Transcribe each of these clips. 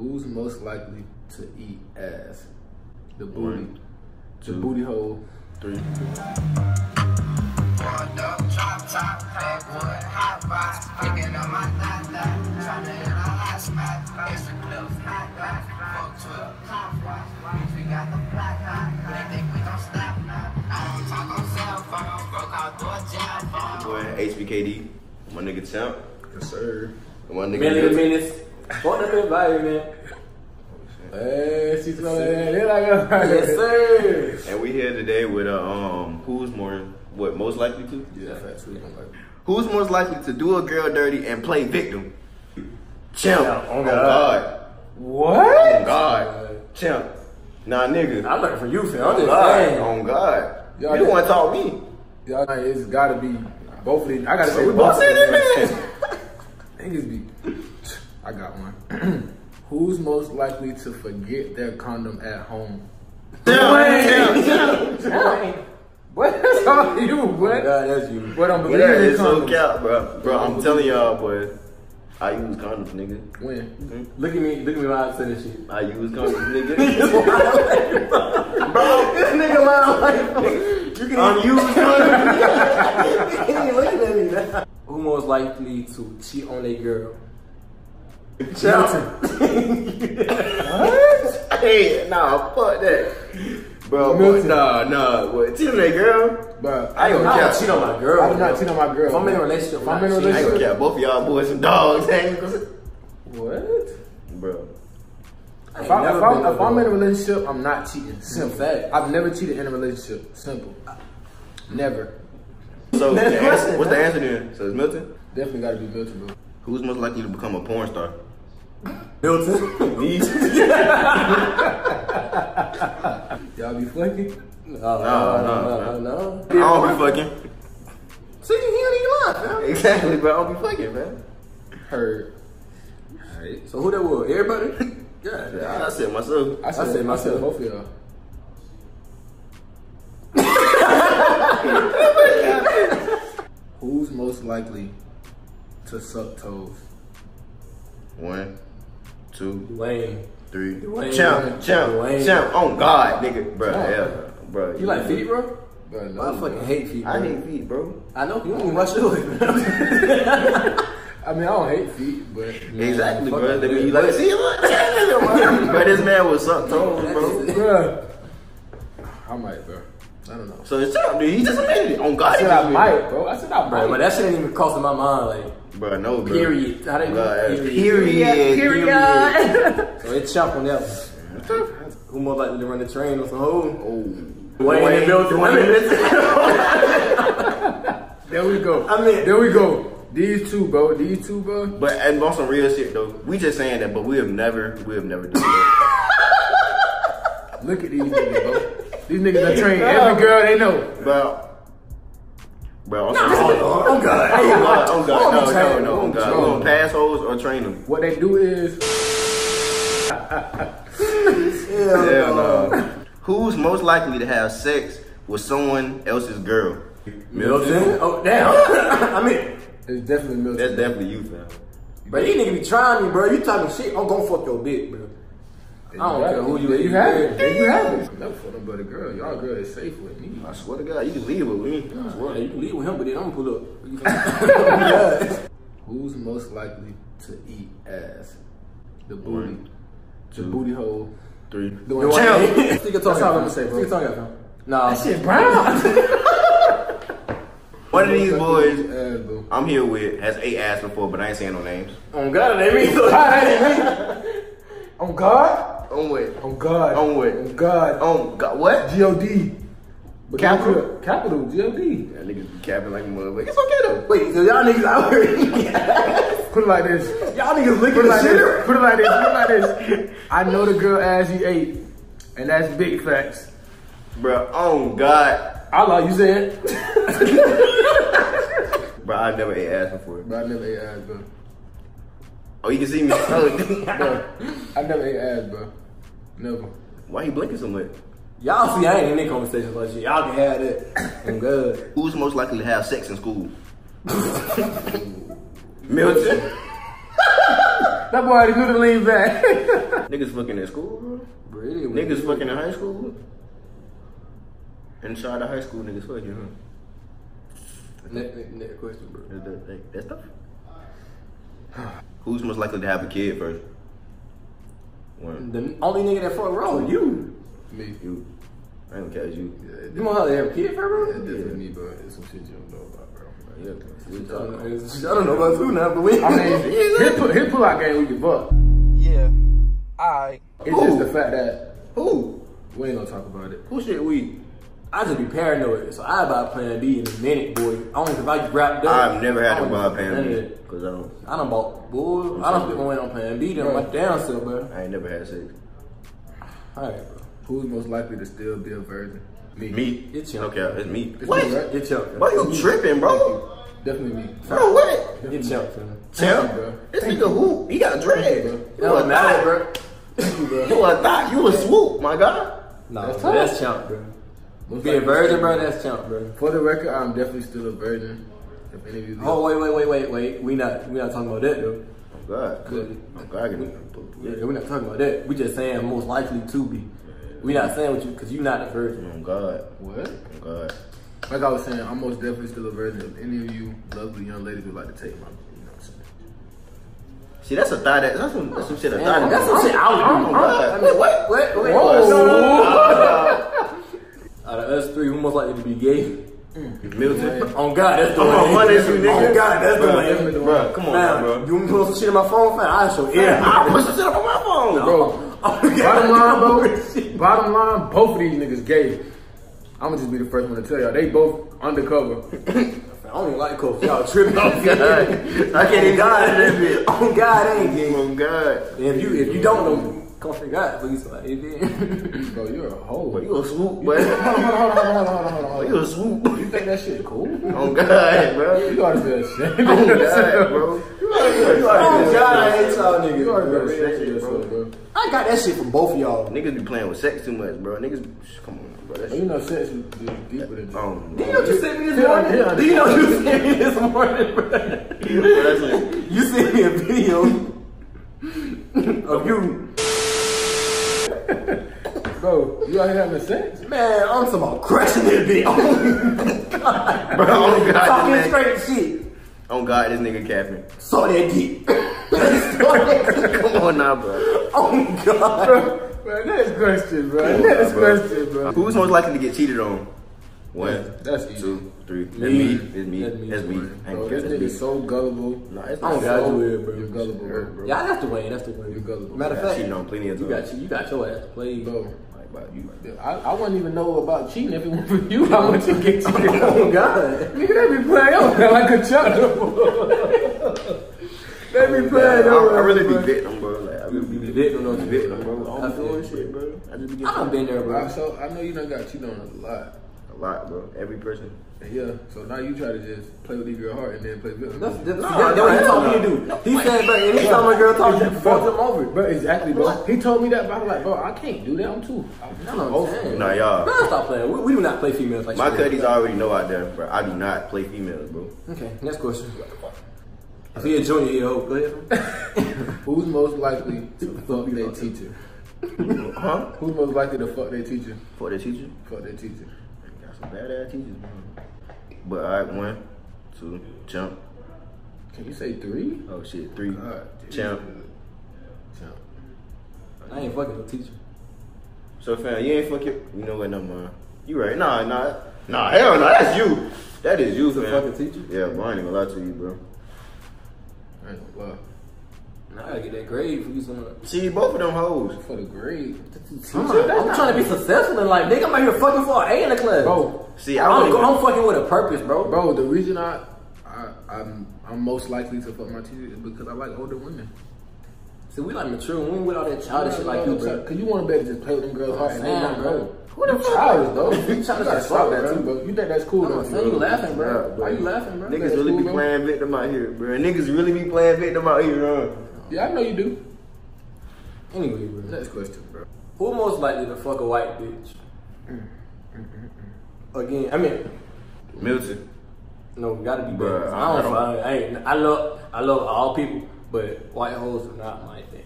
Who's most likely to eat ass? The booty. One, the booty hole. Three. Boy, HBKD. My nigga Champ. Yes, sir. My nigga Million minutes. Fuck them environment. Hey, she's gonna they like Yes, sir. And we here today with a um who's more what most likely to? Yeah, facts. We don't like Who's most likely to do a girl dirty and play victim? Champ. Yeah, on on God. What? On God. Champ. Nah, nigga. I'm looking for you, fam. I'm On just God. saying. On God. Y'all You the did- one taught me. Y'all, it's gotta be both of these. I gotta say We both of said these. man. Niggas be. I got one. Who's most likely to forget their condom at home? Champ. Champ. Champ. What? That's all you, Oh, what? God, that's you. What don't Boy, believe that in so condoms? cap, bro. Bro, I'm telling y'all, boy. I use condoms, nigga. When? Hmm? Look at me. Look at me when I say this shit. I use condoms, nigga. Bro, this nigga lying like You can Unused condoms. He ain't looking at me now. Who most likely to cheat on a girl? Champ. What? Hey, nah, fuck that. Bro, boy, nah, nah. What? Cheat on that girl? But I ain't gonna cap. cheat on my girl. I would not cheat on my girl. If I'm in a relationship, If I'm in a cheating. I ain't gonna relationship, cap. Both of y'all boys some dogs. I ain't gonna- what? Bro. If, I, if, I'm, if I'm in a relationship, I'm not cheating. Simple. fact. I've never cheated in a relationship. Simple. Never. So, the answer- what's the answer then? So it's Milton? Definitely gotta be Milton, bro. Who's most likely to become a porn star? Milton. Me? Y'all be fucking? No, no, no, no. I don't be fucking. See, he ain't even lying, fam. Exactly, bro. I don't be fucking, man. Heard. Alright, so who that was? Everybody? Yeah, Yeah, I said myself. I said, I said I said myself. both of y'all. Who's most likely to suck toes? One, two, Dwayne. three. Dwayne. Champ, champ, Dwayne. champ. On God, nigga. Bro, Champ. yeah, bro. You like feet, bro? Bro, no, I fucking hate feet, bro. I hate feet, bro. I know, you don't even wash yours, man. I mean, I don't hate feet, but Exactly, bro. that That mean you like see look. But this man was suck toes, bro. bro, I might, bro. I don't know. So it's champ, dude. He just admitted it. On God, I said I might, bro. I said I Bro, might. but that shit ain't even crossing my mind, like, it. Bro, no, bro. period. How they do God, period. period. So it's chop on that one. Who more likely to run the train on some hoe? Oh. Dwayne and Milton. Dwayne. there we go. I mean- there we go. These two, bro. These two, bro. But and on some real shit though, we just saying that, but we have never, we have never done that. Look at these niggas, bro. These niggas are trained every girl they know. Bro, bro, on some Oh, oh, oh, God. Oh God, oh God, no, no, train no, oh them. God. No. We gonna pass hoes or train them? What they do is Hell no. Who's most likely to have sex with someone else's girl? Milton? Oh, damn. I mean, it's definitely Milton. That's definitely you, fam. bro, these niggas be trying me, bro. You talking shit, oh, I'm gonna fuck your bitch, bro. I don't care who you There is. you have it. There you have it. Never for them but a girl. Y'all girl is safe with me. I swear to God, you can leave it with me. I Well, swear. you can leave with him, but then I'm gonna pull up. Who's most likely to eat ass? The booty. One, The booty hole. Three. Doing Champ. champ. Stick your tongue That's all I'm gonna say, bro. Stick your tongue out, fam. Nah. That shit brown. One of these boys Ass. I'm here with has ate ass before, but I ain't saying no names. On God, it ain't me. On God? On what? On God. On what? On God. On God, what? G-O-D. But Capital? Capital, G-O-D. That niggas be capping like a motherfucker. It's okay though. Wait, so y'all niggas out here? Put it like this. y'all niggas licking it the like shit this. Put it like this. Put it like this. I know the girl ass you ate. And that's big facts. Bro, oh God. I like you said. Bro, I never ate ass before. Bro, I never ate ass, bro. Oh, you can see me. Bro, I never ate ass, bro. Never. Why you blinking so much? Y'all see, I ain't in any conversations like shit. Y'all can have that. I'm good. Who's most likely to have sex in school? Milton. That boy already knew to lean back. Niggas fucking in school, bro. Really? Niggas fucking in high school. Inside of high school, niggas fucking, huh? Next, next, next question, bro. That, that, that, that stuff. Who's most likely to have a kid first? One. The only nigga that fuck wrong, you. Me. You. I ain't gonna catch you. Yeah, You want to have a kid for Yeah, bro? definitely me, but it's some shit you don't know about, bro. Yeah. I don't know about you now, but we. I mean, his pull, his pull out game we give up. Yeah. Alright. It's Who? just the fact that Who? we ain't gonna talk about it. Who shit we? I just be paranoid, so I buy Plan B in a minute, boy. Only if I wrapped up. I've never had to buy a fuck Plan B. Cause I don't. I done bought, boy. I done spent my weight on Plan B, then my down self, bro. I ain't never had sex. Alright, bro. Who's most likely to still be a virgin? Me. Me. It's you. Okay, it's me. It's What? me, right? Get chump. Why you tripping, bro? Definitely me. Bro, what? Get chump, man. Champ? bro. This nigga who? He got dread. You That was a mad, thought. bro. You a thought. You a swoop, my guy. No, That's that's, tough. bro. Most Be a likely virgin, still bro. me. That's chump, bro. For the record, I'm definitely still a virgin. If any of you Oh wait, wait, wait, wait, wait. We not, we not talking about that though. Oh God. Good. Oh God. I can- Yeah, we not talking about that. We just saying most likely to be. We not saying what you, cause you not a virgin. Oh God. what? Oh God. Like I was saying, I'm most definitely still a virgin. If any of you lovely young ladies would like to take my, you know what I'm saying? See, that's a thought. That, that's some, that's some shit. A Damn, thought. that's some shit I would do. Oh, God. I mean, what? What? Wait, Out of us three, who most likely to be gay? Mm. Milton. On God, that's the Come on, one. what is you, nigga? On God, that's the Bruh, one. definitely the one. come on, Man, bro. you want me to put some shit in my phone, fam? I show yeah. I put some shit up on my phone, Bro, Oh, bottom line, bro. Bottom line, both of these niggas gay. I'ma just be the first one to tell y'all. They both undercover. I don't even like coke. Y'all tripping. God. I can't even God, God that bitch. Oh God, I ain't gay. Oh God. And if you if you don't know, come figure out, please. Like, if you- Bro, you're a hoe. You a swoop, Hold on, hold on, hold on, hold on, hold on, hold on, you a swoop. You think that shit cool? Oh God, bro. You ought to be ashamed. Oh God, bro. You ought to be oh. God, I hate y'all niggas. You ought to ashamed of yourself, bro. I got that shit from both of y'all. Niggas be playing with sex too much, bro. Niggas, come on, bro. That You know, sex is is deeper than that. Um, Do you know what you sent me this morning? yeah. Do you know what you sent me this morning, bro? You sent me a video of you. Bro, you out here having sex? Man, I'm talking about crushing that bitch. Oh, Bro, oh God, Talking this nigga, straight shit. oh God, this nigga capping. Saw that dick. Saw that dick. Come on now, bro. Oh God. Bro, bro, next question, bro. Next question, bro. Who's most likely to get cheated on? One, Yeah, that's easy. two, three. That's Me. me. It's me. That's me. That's me. I Bro, ain't this care. nigga's so gullible. No, it's I don't not. got So- you here, bro. You're gullible, bro. bro. Yeah, that's the way. That's the way. You're gullible. Matter of fact, cheating on plenty of you got you. You got your ass played. Bro, Like, about you. I, I wouldn't even know about cheating if it weren't for you. How much you get cheated on? Oh God. Nigga, they be playing over like a chuck. they be oh, I, playing I over. really bro. be victim, bro. Like, I really be You victim on be you. victim, bro. I I'm feel doing you. shit, bro. I just be I done getting been there, Bro, bro. so I know you done got cheated on a lot. A lot, bro. Every person. Yeah, so now you try to just play with your girl heart and then play victim. That's, that's, No, that's no, what he no, told me to do. He said, bro, anytime a girl talks, you fuck them over. Bro, exactly, bro. He told me that, but I was like, bro, I can't do that. I'm too. I'm too That's I'm old. saying. Nah, y'all. Man, stop playing. We, we do not play females like My shit. cutties already know out there, bro. I do not play females, bro. Okay, next question. If he a junior, he a hoe. Go ahead. Who's most likely to fuck their teacher? Huh? Who's most likely to fuck their teacher? For the teacher? Fuck their teacher. Got some bad ass teachers, man. But alright, one, two, jump. Can you say three? Oh shit, three, God, champ. Champ. I ain't fucking no teacher. So fam, you ain't fucking. you know what? No mind. You right? Nah, nah, nah. Hell no, that's you. That is you, The fam. fucking teacher? Yeah, bro. I ain't gonna lie to you, bro. I ain't gonna lie. Nah, I gotta get that grade for you some. See, both of them hoes. For the grade. I'm, not- I'm trying to be successful in life. Nigga, I'm out here fucking for an A in the class. Bro, See, I I'm. I'm fucking with a purpose, bro. bro, the reason I, I I'm I'm most likely to fuck my teacher is because I like older women. See, we like mature. We ain't with all that childish shit like you, bro. Cause you want to be able to just play with them girls hard and they not bro. know. Who the You fuck- childish, though. You You childish gotta as stop fuck, that bro. too, bro. You think that's cool, I'm you laughing, bro. Yeah, Why you laughing, bro? Niggas really be playing victim out here, bro. Niggas really be playing victim out here, huh? Yeah, I know you do. Anyway, bro. Next question, bro. Who most likely to fuck a white bitch? Again, I mean, Milton. no, gotta be Bruh, bad. I- I I don't. don't- I, I, ain't, I love, I love all people, but white hoes are not my thing.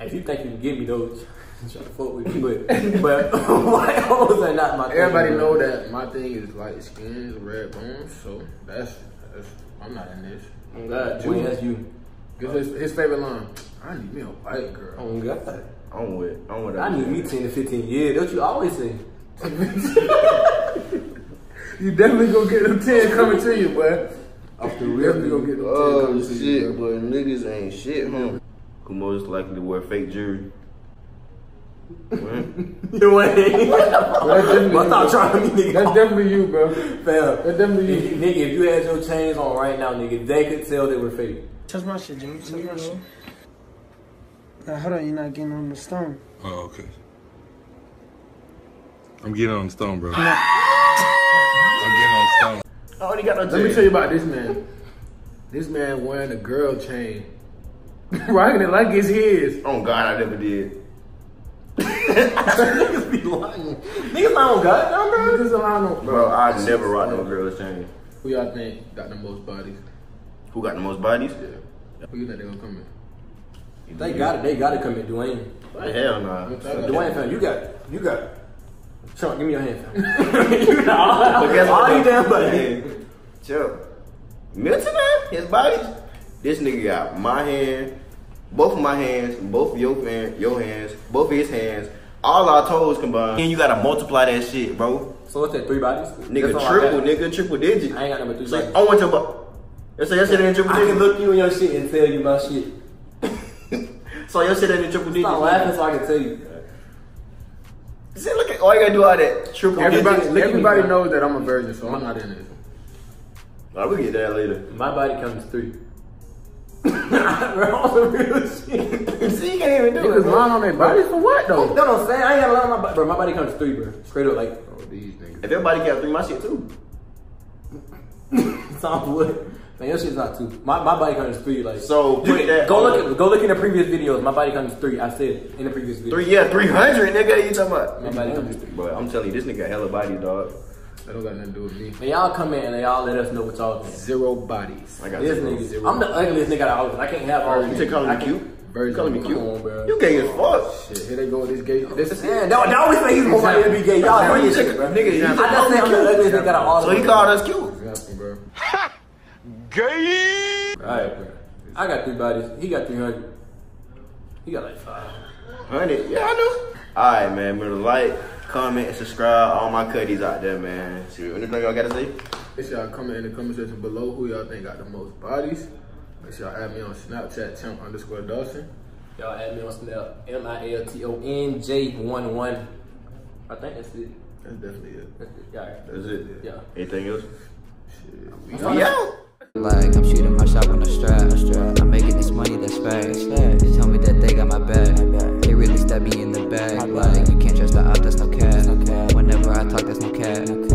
If you think you can get me those, try to fuck with you, but but white hoes are not my thing. Everybody bro. know that my thing is light skins, red bones, so that's, that's I'm not in this. Oh God, Dwayne, that's you. Cause his, his favorite line, I need me a white girl. Oh God. I'm with. I'm with. I need me 10 to 15 years. That's what you always say. You definitely gonna get them 10 coming to you, boy. Off the You real. definitely gonna get them 10 Oh coming to shit, you. but niggas ain't shit, huh? Who most likely to wear fake jewelry? What? Dwayne. That's stop you. trying to me, That's definitely you, bro. Fam. That's definitely you. nigga, if you had your chains on right now, nigga, they could tell they were fake. Touch my shit, Jimmy. Touch my shit. Now, hold on, you're not getting on the stone. Oh, okay. I'm getting on the stone, bro. I'm getting on the stone. I already got no Let me tell you about this man. This man wearing a girl chain. Rocking it like it's his. Oh God, I never did. Niggas be lying. Niggas not on God, no, bro. This is I don't Bro, I never rock no girl's chain. Who y'all think got the most bodies? Who got the most bodies? Who you think they gonna come in? They got it. They got to come in, Dwayne. Hell nah. Dwayne, fam, you got, you got. Sean, give me your hand, fam. you know, all, But guess all what? you damn buddy. Hey, Chill. Milton, man, his bodies. This nigga got my hand, both of my hands, both of your fan, your hands, both of his hands, all our toes combined. And you gotta multiply that shit, bro. So what's that? Three bodies? Nigga, That's all I triple, nigga, triple digit. I ain't got number three So, bodies. I want your bu- So your shit ain't triple I can look you in your shit and tell you my shit. So your shit ain't triple digit. Stop laughing so I can tell you. See, look at all you gotta do all that triple Everybody, digit. look me, everybody knows that I'm a virgin, so I'm not in this. Alright, we'll get that later. My body comes three. We're on the real shit. See, you can't even do Niggas it. bro. lying on their bodies for what No, though? no, I'm saying I ain't got a lot on my body, bro. My body comes three, bro. Straight up, like Oh, these niggas. If everybody got three, my shit too. sound wood. Man, your shit's not two. My, my body comes three, like So put that. Go on- look at go look in the previous videos. My body comes three. I said in the previous video. Three, yeah, 300, nigga. You talking about? My body comes three. Bro, I'm telling you, this nigga got hella body, dog. That don't got nothing to do with me. Man, y'all come in and y'all let us know what y'all think. Zero bodies. I got This zero. nigga, I'm the ugliest nigga out of all. I can't have all oh, You take calling me cute? Virgin. You calling me cute? on, bro. You gay as fuck. Shit, here they go with this gay. This Man, that, that always say he's more likely to be gay. Y'all Bro, know you shit, bro. nigga, I just say I'm the ugliest nigga out of all. So of he them. called us cute. Example, bro. Alright, bro. I got three bodies. He got 300. He got like five. 100. Yeah, I know. Alright, man. Remember to like, comment, and subscribe. All my cutties out there, man. See, anything y'all gotta say? Make sure y'all comment in the comment section below who y'all think got the most bodies. Make sure y'all add me on Snapchat, Champ underscore Dawson. Y'all add me on Snap. M I L T O N J 1 1. I think that's it. That's definitely it. That's it. Yeah. That's it. Yeah. Anything else? Shit, we like I'm shooting my shot on I strap. I'm making this money, that's fast. They tell me that they got my back. They really stabbed me in the back. Like you can't trust the op, that's no cap. Whenever I talk, that's no cap.